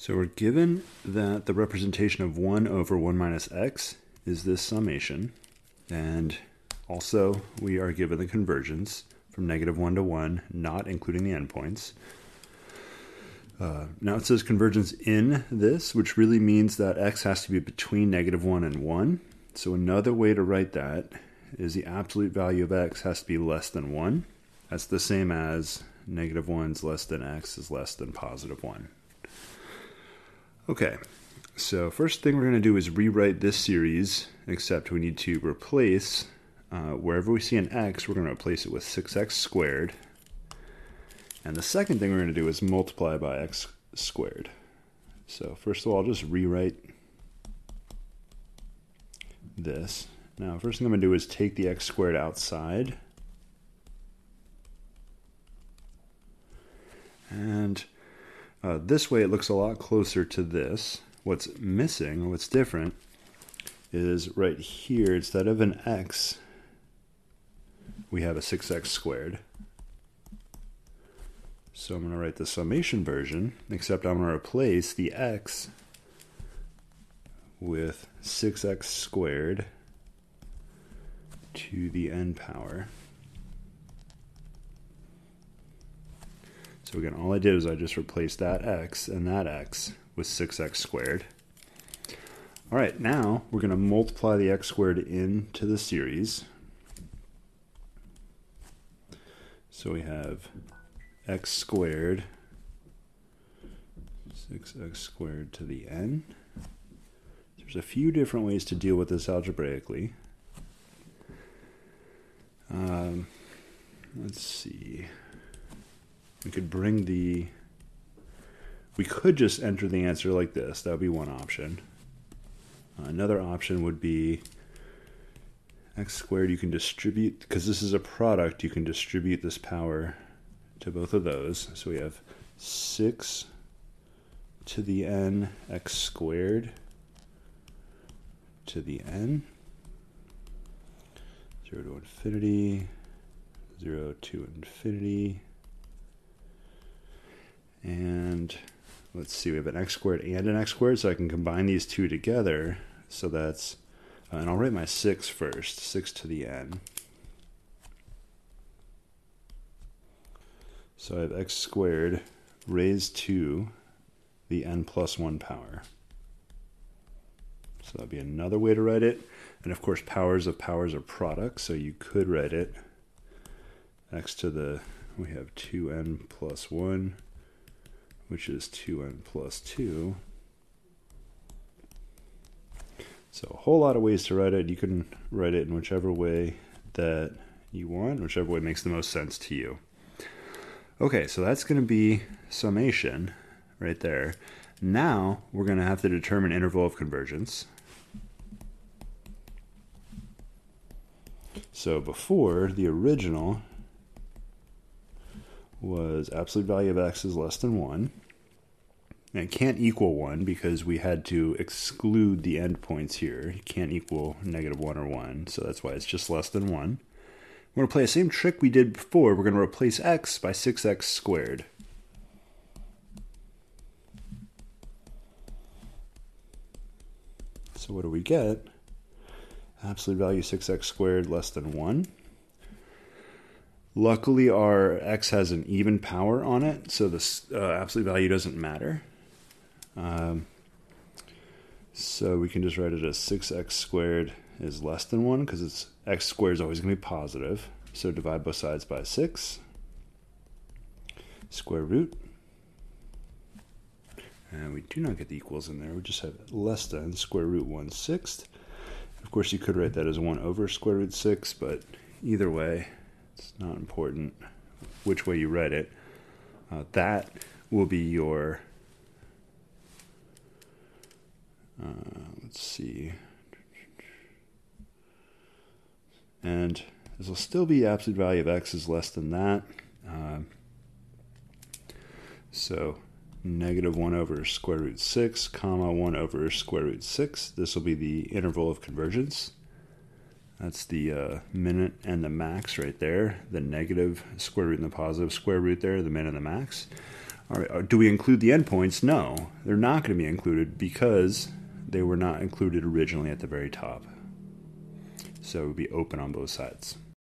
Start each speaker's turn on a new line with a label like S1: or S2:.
S1: So we're given that the representation of 1 over 1 minus x is this summation, and also we are given the convergence from negative 1 to 1, not including the endpoints. Uh, now it says convergence in this, which really means that x has to be between negative 1 and 1. So another way to write that is the absolute value of x has to be less than 1. That's the same as negative 1 is less than x is less than positive 1. Okay, so first thing we're going to do is rewrite this series, except we need to replace, uh, wherever we see an x, we're going to replace it with 6x squared. And the second thing we're going to do is multiply by x squared. So first of all, I'll just rewrite this. Now, first thing I'm going to do is take the x squared outside. And uh, this way it looks a lot closer to this. What's missing, what's different, is right here, instead of an x, we have a 6x squared. So I'm going to write the summation version, except I'm going to replace the x with 6x squared to the n power. So again, all I did is I just replaced that x and that x with 6x squared. All right, now we're going to multiply the x squared into the series. So we have x squared, 6x squared to the n. There's a few different ways to deal with this algebraically. Um, let's see we could bring the we could just enter the answer like this. That would be one option. Uh, another option would be x squared you can distribute because this is a product you can distribute this power to both of those. So we have 6 to the n x squared to the n 0 to infinity 0 to infinity and let's see, we have an x squared and an x squared, so I can combine these two together. So that's, uh, and I'll write my 6 first, 6 to the n. So I have x squared raised to the n plus 1 power. So that'd be another way to write it. And of course, powers of powers are products, so you could write it x to the, we have 2n plus 1 which is 2n plus 2. So a whole lot of ways to write it. You can write it in whichever way that you want, whichever way makes the most sense to you. Okay, so that's going to be summation right there. Now we're going to have to determine interval of convergence. So before the original was absolute value of x is less than 1. And can't equal 1 because we had to exclude the endpoints here. It can't equal negative 1 or 1, so that's why it's just less than 1. We're going to play the same trick we did before. We're going to replace x by 6x squared. So what do we get? Absolute value 6x squared less than 1. Luckily, our x has an even power on it, so the uh, absolute value doesn't matter. Um, so we can just write it as 6x squared is less than 1 because it's x squared is always going to be positive. So divide both sides by 6. Square root. And we do not get the equals in there. We just have less than square root 1 sixth. Of course, you could write that as 1 over square root 6, but either way, it's not important which way you read it. Uh, that will be your, uh, let's see, and this will still be absolute value of x is less than that. Uh, so negative 1 over square root 6, comma 1 over square root 6. This will be the interval of convergence. That's the uh, minute and the max right there. The negative square root and the positive square root there, the min and the max. All right, uh, do we include the endpoints? No, they're not going to be included because they were not included originally at the very top. So it would be open on both sides.